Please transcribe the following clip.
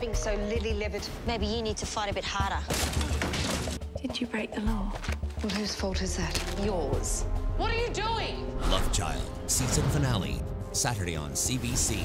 being so lily-livered. Maybe you need to fight a bit harder. Did you break the law? Well, whose fault is that? Yours. What are you doing? Love Child, season finale, Saturday on CBC.